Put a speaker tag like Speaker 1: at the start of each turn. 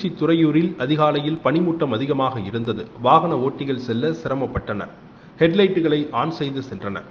Speaker 1: திருச்சி துறையூரில் அதிகாலையில் பனிமூட்டம் அதிகமாக இருந்தது. வாகன ஓட்டிகள் செல்ல சிரமப்பட்டனர். ஹெட்லைட்டுகளை ஆன் செய்து சென்றனர்.